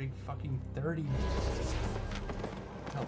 getting fucking 30 minutes. Hello?